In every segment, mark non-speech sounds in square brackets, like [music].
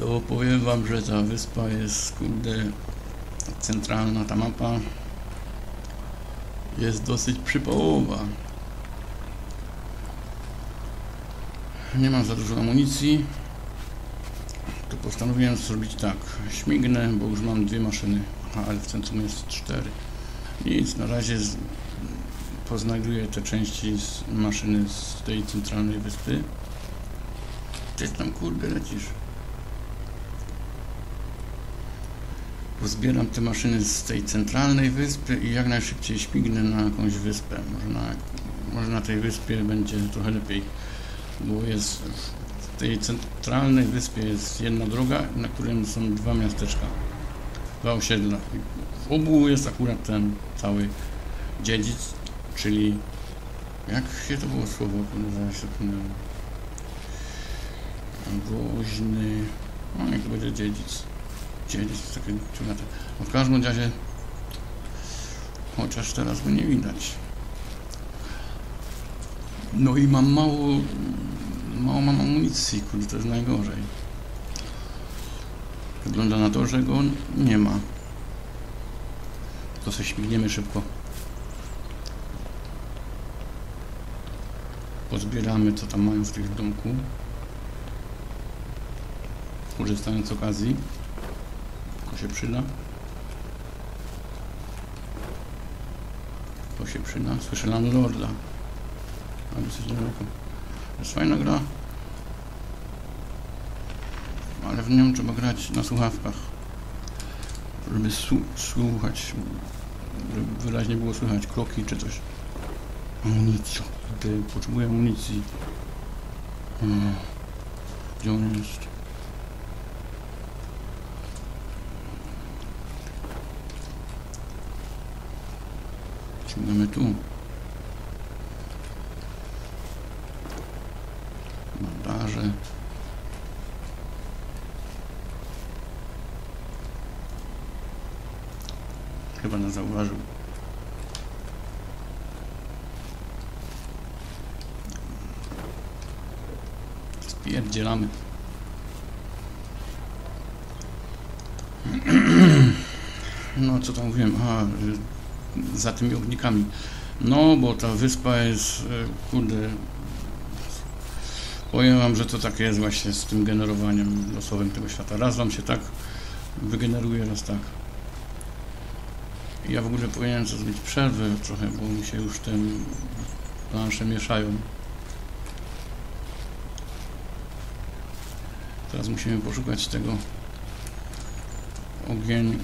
No powiem wam, że ta wyspa jest kurde centralna, ta mapa jest dosyć przypałowa. Nie mam za dużo amunicji. To postanowiłem zrobić tak. Śmignę, bo już mam dwie maszyny. Aha, ale w centrum jest cztery. Nic, na razie z... poznajduję te części z maszyny z tej centralnej wyspy. Ty tam kurde lecisz. Pozbieram te maszyny z tej centralnej wyspy i jak najszybciej śmignę na jakąś wyspę. Może na, może na tej wyspie będzie trochę lepiej, bo jest w tej centralnej wyspie jest jedna droga, na którym są dwa miasteczka, dwa osiedla. W obu jest akurat ten cały dziedzic, czyli jak się to było słowo, zaraz się. Woźny, no niech to będzie dziedzic dziedzic, takie ciulate. No w każdym razie, chociaż teraz go nie widać. No i mam mało, mało mam amunicji, kurde, to jest najgorzej. Wygląda na to, że go nie ma. To sobie śmigniemy szybko. Pozbieramy, co tam mają w tych domku. Korzystając z okazji. Się przyda. To się przyda. Słyszę Landlorda. A dosyć daleko. To jest fajna gra. Ale w nią trzeba grać na słuchawkach. Żeby słuchać. Żeby wyraźnie było słychać kroki czy coś. Amunicja. Potrzebuję amunicji. Gdzie on jest? Sięgamy tu. Bandaże. Chyba nas zauważył. Spierdzielamy. [clears throat] No, co tam mówiłem? Aha, za tymi ognikami. No, bo ta wyspa jest, e, kurde, powiem wam, że to takie jest właśnie z tym generowaniem losowym tego świata. Raz wam się tak wygeneruje, raz tak. Ja w ogóle powinienem zrobić przerwę trochę, bo mi się już te plansze mieszają. Teraz musimy poszukać tego ogień,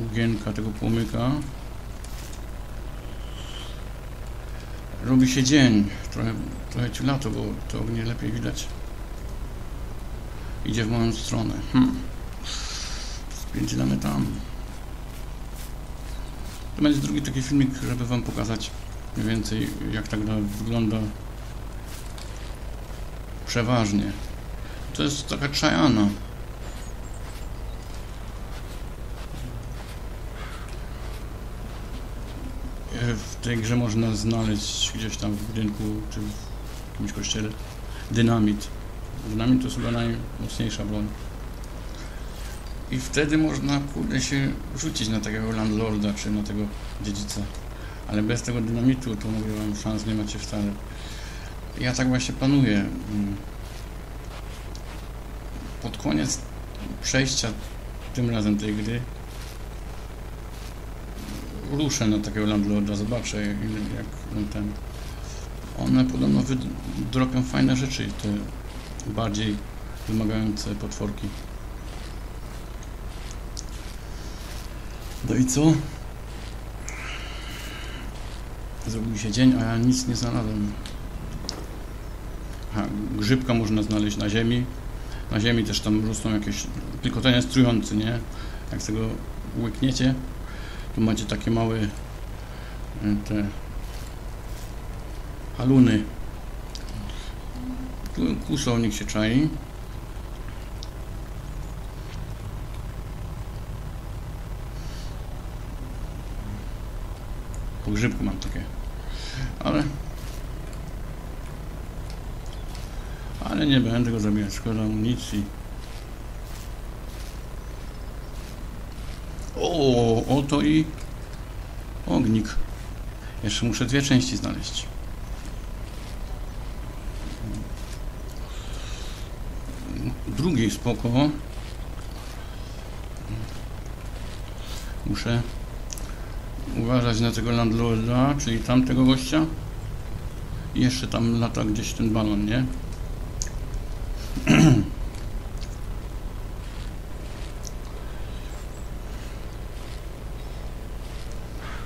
ogienka, tego płomyka. Robi się dzień, trochę, trochę ciulato, bo to ognie lepiej widać. Idzie w moją stronę. Hmm. Spierdzilamy tam. To będzie drugi taki filmik, żeby wam pokazać mniej więcej jak ta gra wygląda przeważnie. To jest taka czajana. w tej grze można znaleźć gdzieś tam w budynku czy w jakimś kościele dynamit. Dynamit to jest chyba najmocniejsza broń. I wtedy można kurde się rzucić na takiego landlorda czy na tego dziedzica. Ale bez tego dynamitu to mówię wam szans nie macie wcale. Ja tak właśnie planuję. Mm. Pod koniec przejścia tym razem tej gry ruszę na takiego landlorda, zobaczę jak, ten... One podobno wydropią fajne rzeczy, te bardziej wymagające potworki. No i co? Zrobił się dzień, a ja nic nie znalazłem. Aha, grzybka można znaleźć na ziemi. Na ziemi też tam rosną jakieś... Tylko ten jest trujący, nie? Jak tego łykniecie, tu macie takie małe e, te haluny. Kłusownik się czai. Po grzybku mam takie. Ale ale nie będę go zabijać, szkoda amunicji. O, oto i ognik. Jeszcze muszę dwie części znaleźć. Drugiej spoko. Muszę uważać na tego landlorda, czyli tamtego gościa. I jeszcze tam lata gdzieś ten balon, nie? [clears throat]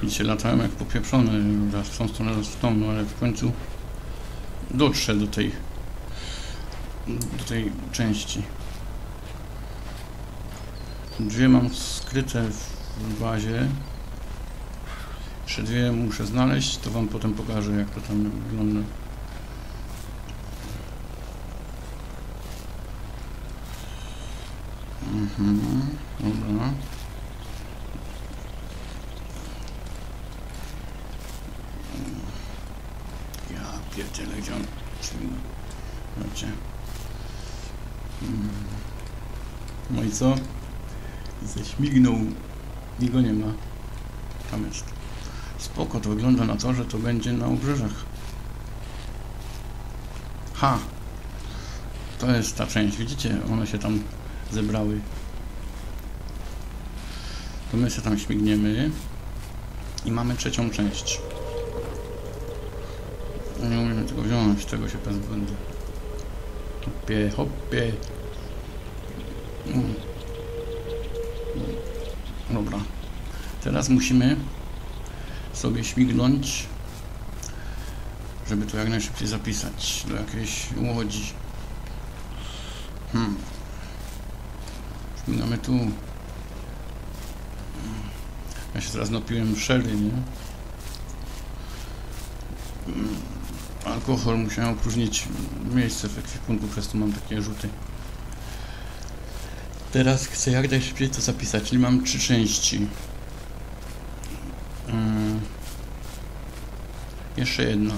Widzicie, latałem jak popieprzony, raz w tą stronę, raz w tą, no ale w końcu dotrze do tej do tej części. Dwie mam skryte w bazie. Jeszcze dwie muszę znaleźć, to wam potem pokażę jak to tam wygląda. Mhm, dobra. Śmiga. Zobaczcie. Mm. No i co? Ześmignął. I go nie ma. Tam jest. Spoko, to wygląda na to, że to będzie na obrzeżach. Ha! To jest ta część, widzicie? One się tam zebrały. To my się tam śmigniemy. I mamy trzecią część. Nie umiem tego wziąć, tego się pozbędę. Hopie, hopie. Mm. Dobra. Teraz musimy sobie śmignąć, żeby to jak najszybciej zapisać do jakiejś łodzi. Hmm. Śmigamy tu. Ja się teraz napiłem sherry, nie? Alkohol musiałem opróżnić miejsce w ekwipunku, przez to mam takie rzuty. Teraz chcę jak najszybciej to zapisać, czyli mam trzy części. Yy. Jeszcze jedna.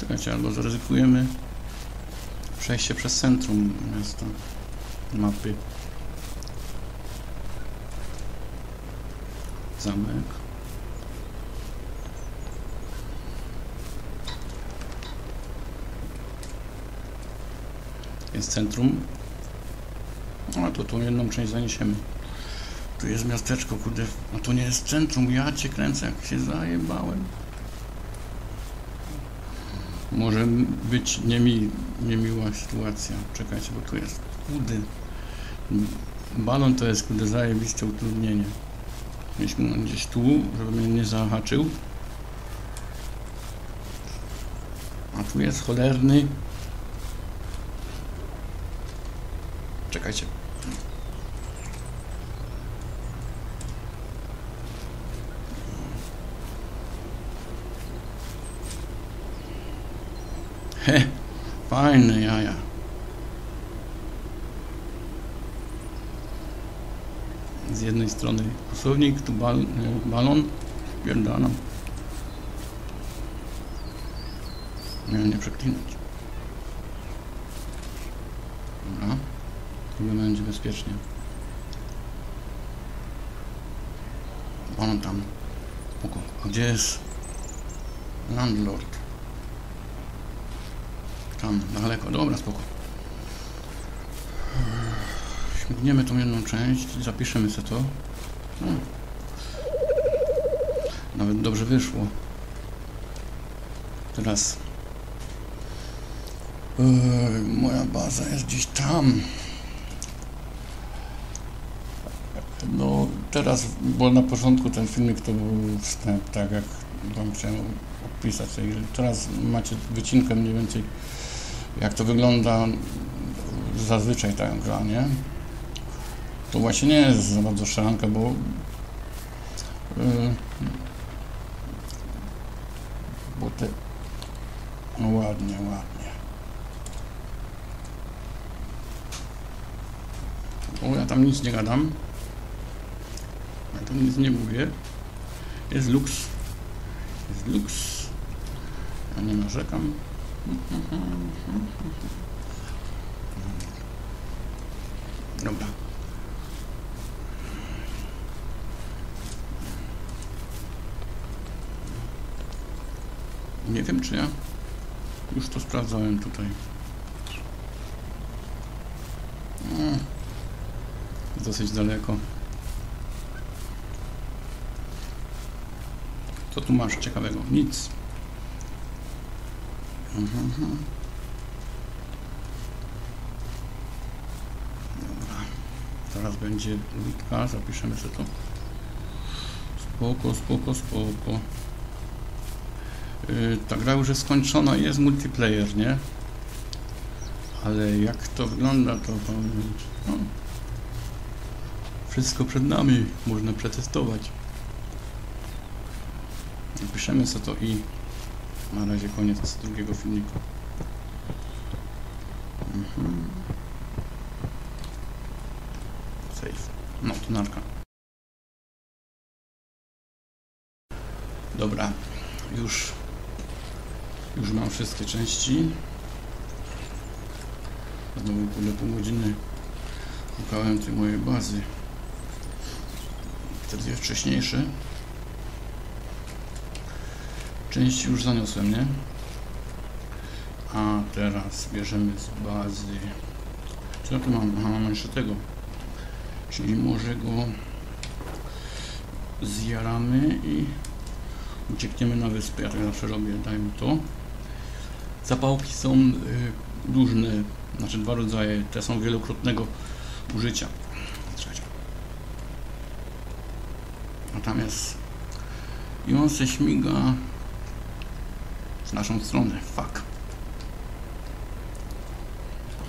Czekajcie, albo zaryzykujemy przejście przez centrum miasta mapy. Zamek. Jest centrum. No to tą jedną część zaniesiemy. Tu jest miasteczko, kurde. No to nie jest centrum. Ja cię kręcę, jak się zajebałem. Może być niemi, niemiła sytuacja. Czekajcie, bo tu jest. Kurde. Balon to jest, kurde, zajebiste utrudnienie. Mieliśmy gdzieś tu, żeby mnie nie zahaczył. A tu jest cholerny. Czekajcie. He, fajne jaja. Z jednej strony kosownik, tu bal, nie, balon, pierdalam. Miałem nie przeklinać. Dobra. Chyba będzie bezpiecznie. On tam. Spoko. A gdzie jest landlord? Tam, daleko. Dobra, spoko. Śmigniemy tą jedną część, zapiszemy sobie to. No. Nawet dobrze wyszło. Teraz yy, moja baza jest gdzieś tam. No teraz, bo na początku ten filmik to był wstęp, tak jak wam chciałem opisać. Teraz macie wycinkę mniej więcej jak to wygląda zazwyczaj ta gra, nie? To właśnie nie jest za bardzo szranka, bo yy, bo te no ładnie, ładnie. O, ja tam nic nie gadam tam nic nie mówię. Jest luks. Jest luks. Ja nie narzekam. Dobra. Nie wiem, czy ja już to sprawdzałem tutaj. Hmm. Dosyć daleko. Co tu masz ciekawego? Nic. Dobra. Zaraz będzie litka, zapiszemy sobie to. Spoko, spoko, spoko. Yy, ta gra już jest skończona, jest multiplayer, nie? Ale jak to wygląda, to no, wszystko przed nami, można przetestować. Napiszemy sobie to i na razie koniec drugiego filmiku. Mhm. Save. No, to narka. Dobra, już, już mam wszystkie części. Znowu kurde pół godziny szukałem tej mojej bazy. Te dwie Części już zaniosłem, nie? A teraz bierzemy z bazy. Co ja tu mam? Aha, mam jeszcze tego. Czyli może go zjaramy i uciekniemy na wyspę. Ja tak zawsze robię, dajmy to. Zapałki są y, różne, znaczy dwa rodzaje. Te są wielokrotnego użycia. Czekajcie. Jest i on se śmiga w naszą stronę. Fuck.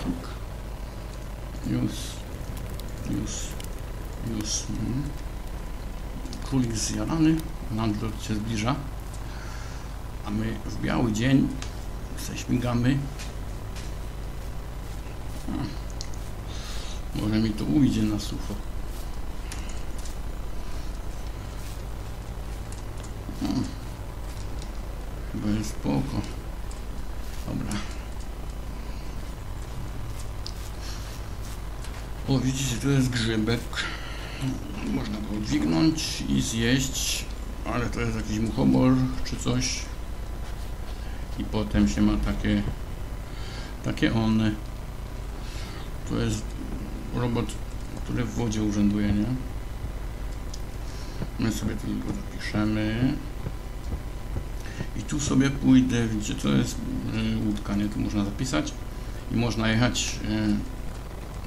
Fuck. Już. Już. Już. Mhm. Królik zjarany. Landlord się zbliża. A my w biały dzień se śmigamy. A. Może mi to ujdzie na sucho. Hmm. Chyba jest spoko. Dobra. O, widzicie, to jest grzybek. Można go dźwignąć i zjeść, ale to jest jakiś muchomor czy coś. I potem się ma takie takie one. To jest robot, który w wodzie urzęduje, nie? My sobie tylko zapiszemy. I tu sobie pójdę, widzicie, to jest y, łódka, nie? Tu można zapisać i można jechać y,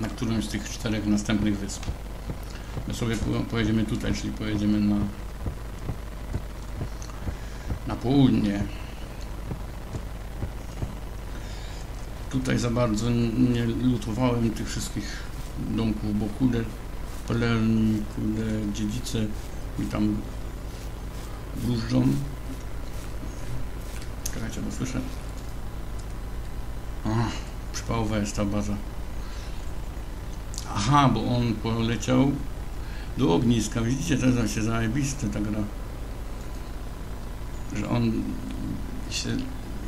na którąś z tych czterech następnych wysp. My sobie po- pojedziemy tutaj, czyli pojedziemy na na południe. Tutaj za bardzo nie lutowałem tych wszystkich domków, bo kurde pelerni, kurde dziedzice mi tam wróżdżą. Czekajcie, bo słyszę. A, przypałowa jest ta baza. Aha, bo on poleciał do ogniska. Widzicie, to jest się zajebiste ta gra. Że on się,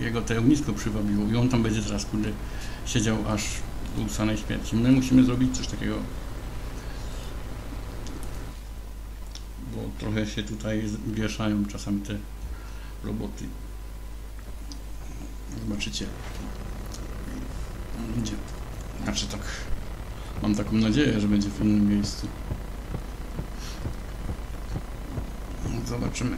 jego te ognisko przywabiło i on tam będzie teraz, kurde, siedział aż do samej śmierci. My musimy zrobić coś takiego. Bo trochę się tutaj wieszają czasami te roboty. Zobaczycie. Będzie. Znaczy tak. Mam taką nadzieję, że będzie w innym miejscu. Zobaczymy.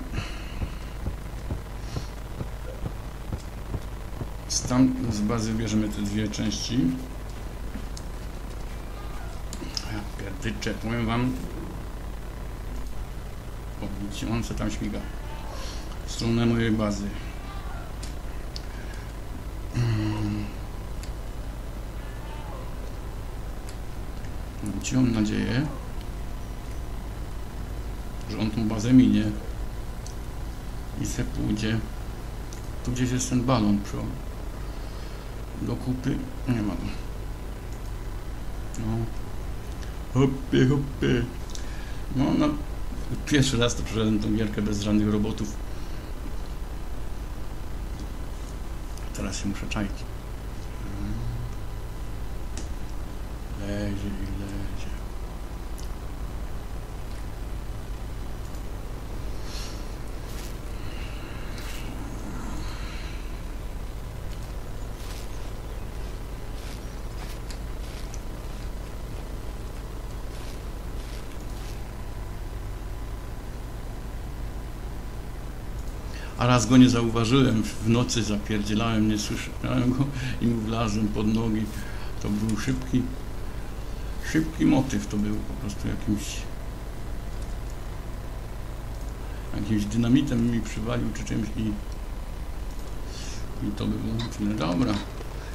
Tam z bazy bierzemy te dwie części. Ja pierdyczę, powiem wam. O, widzicie, on se tam śmiga. W stronę mojej bazy. Mam cichą nadzieję, że on tą bazę minie i se pójdzie. Tu gdzieś jest ten balon przy do kupy. Nie ma go. No. Hoppy, hoppy. No, no. Pierwszy raz to przeszedłem tą gierkę bez żadnych robotów. Teraz się muszę czaić. Lezie i lezie. A raz go nie zauważyłem, w nocy zapierdzielałem, nie słyszałem go i mu wlazłem pod nogi. To był szybki, szybki motyw, to był po prostu jakimś jakimś dynamitem mi przywalił czy czymś i i to by było tyle. Dobra,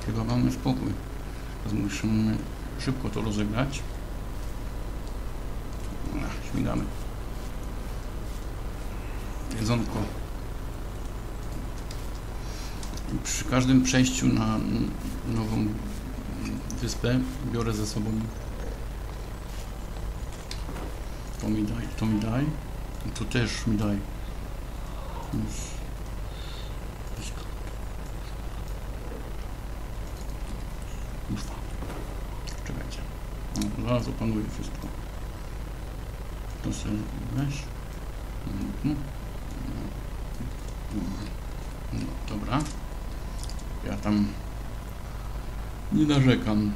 chyba mamy spokój. Teraz musimy szybko to rozegrać. Ach, śmigamy. Jedzonko. I przy każdym przejściu na nową wyspę biorę ze sobą to mi daj, to mi daj to też mi daj. Kurwa. Czekajcie. No, zaraz opanuję wszystko. To sobie weź. Mhm. No, dobra. Ja tam nie narzekam.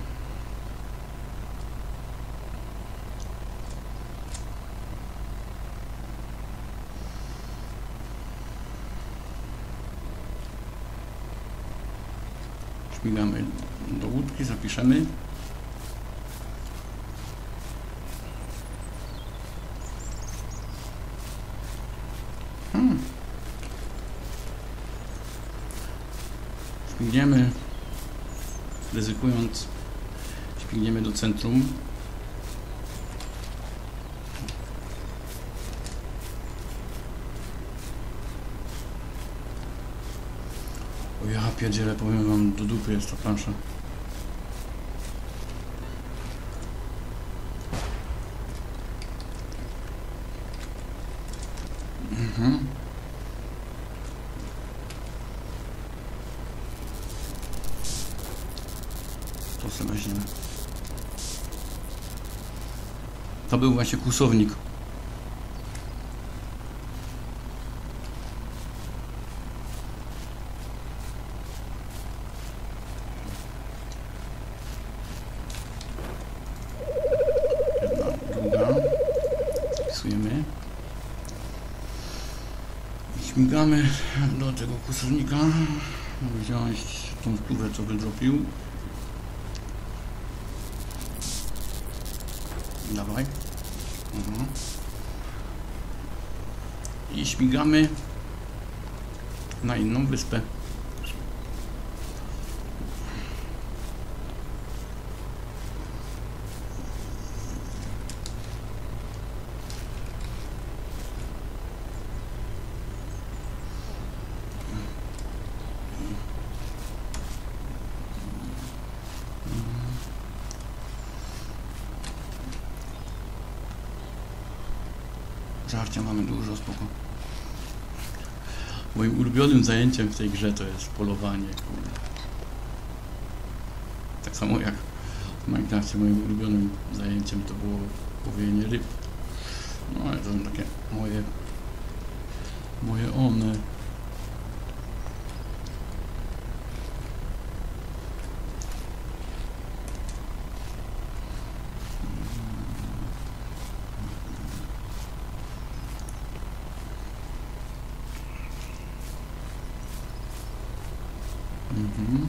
Śmigamy do łódki, zapiszemy. Hmm. Śmigniemy, ryzykując, śmigniemy do centrum. O ja pierdzielę, powiem wam, do dupy jest ta plansza. Mhm. To sobie weźmiemy. To był właśnie kłusownik. Śmigamy do tego kłusownika. Wziąć tą stówę, co wydropił. Dawaj. Mhm. I śmigamy na inną wyspę. Żarcia mamy dużo, spoko. Moim ulubionym zajęciem w tej grze to jest polowanie, kurde. Tak samo jak w Minecrafcie moim ulubionym zajęciem to było łowienie ryb. No ale to są takie moje moje one. Mhm.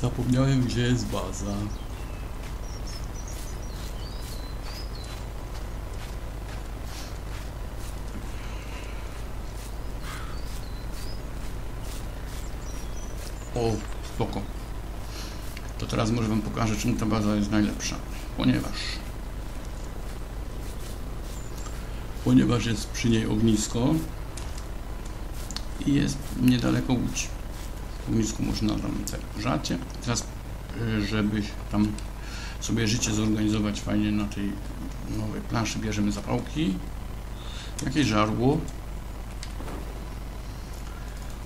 Zapomniałem, gdzie jest baza. O, spoko. To teraz może Wam pokażę, czym ta baza jest najlepsza. Ponieważ... Ponieważ jest przy niej ognisko, i jest niedaleko Łódź. W ognisku można tam te żarcie. Teraz, y, żeby tam sobie życie zorganizować fajnie na tej nowej planszy, bierzemy zapałki, jakieś żarło.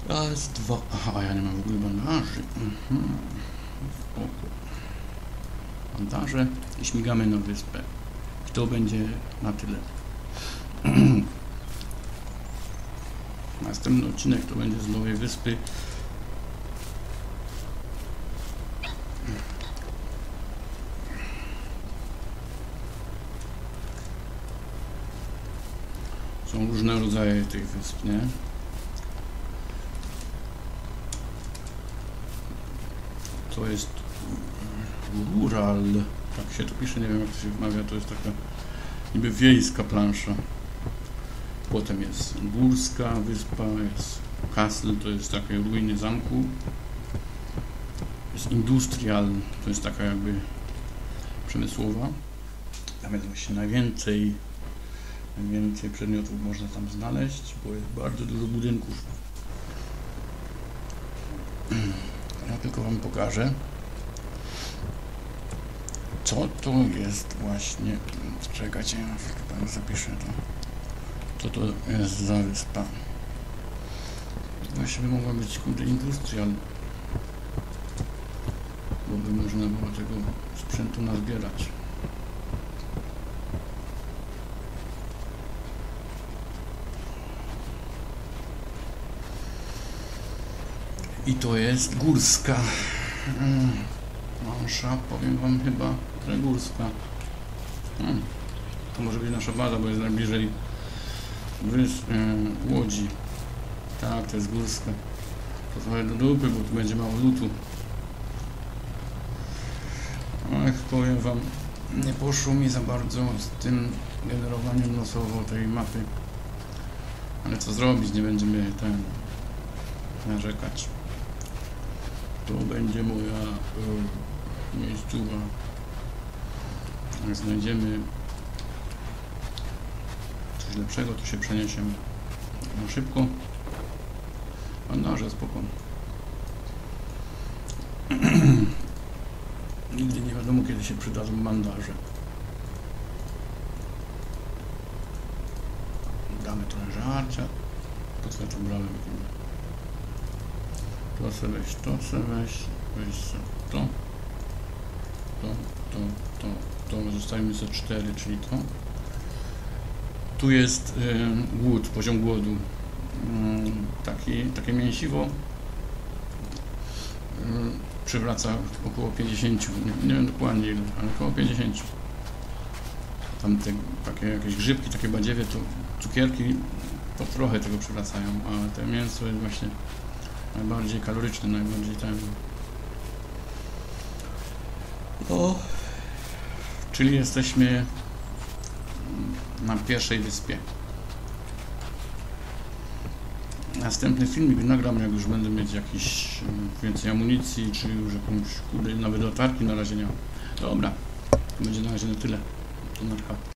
Raz, dwa. Aha, ja nie mam w ogóle bandaży. Mhm. Bandaże i śmigamy na wyspę. I to będzie na tyle. Następny odcinek to będzie z Nowej Wyspy. są różne rodzaje tych wysp, nie? To jest rural, tak się to pisze, nie wiem jak to się wymawia, to jest taka niby wiejska plansza. Potem jest górska wyspa, jest castle, to jest takie ruiny zamku. Jest industrial, to jest taka jakby przemysłowa. Tam jest właśnie najwięcej, najwięcej przedmiotów można tam znaleźć, bo jest bardzo dużo budynków. Ja tylko Wam pokażę, co to jest właśnie. Czekajcie, ja zapiszę to. Co to jest za wyspa? Właściwie mogła być kurde industrial. Bo by można było tego sprzętu nazbierać. I to jest górska. Mm, Mansza, powiem wam chyba, że górska. Mm, To może być nasza baza, bo jest najbliżej wys, y, Łodzi. Tak, to jest górska. To trochę do dupy, bo tu będzie mało lutu. Ach, powiem wam, nie poszło mi za bardzo z tym generowaniem losowo tej mapy. Ale co zrobić, nie będziemy ten narzekać. To będzie moja y, miejscowa. Jak znajdziemy coś lepszego, to się przeniesiemy na szybko. Bandaże spoko. [clears throat] Nigdy nie wiadomo, kiedy się przydadzą bandaże. Damy trochę żarcia. Po co ja to brałem? To se weź, to se weź, weź se to, to, to, to, to, zostawimy sobie 4, czyli to. Tu jest y, głód, poziom głodu. Y, taki, takie mięsiwo y, przywraca około 50, nie, nie wiem dokładnie ile, ale około 50. Tam te, takie jakieś grzybki, takie badziewie, to cukierki to trochę tego przywracają, a te mięso jest właśnie najbardziej kaloryczny, najbardziej ten. O, czyli jesteśmy na pierwszej wyspie. Następny filmik nagram, jak już będę mieć jakiś mm, więcej amunicji, czy już jakąś kurde, nawet latarki na razie nie mam. Dobra, to będzie na razie na tyle. To.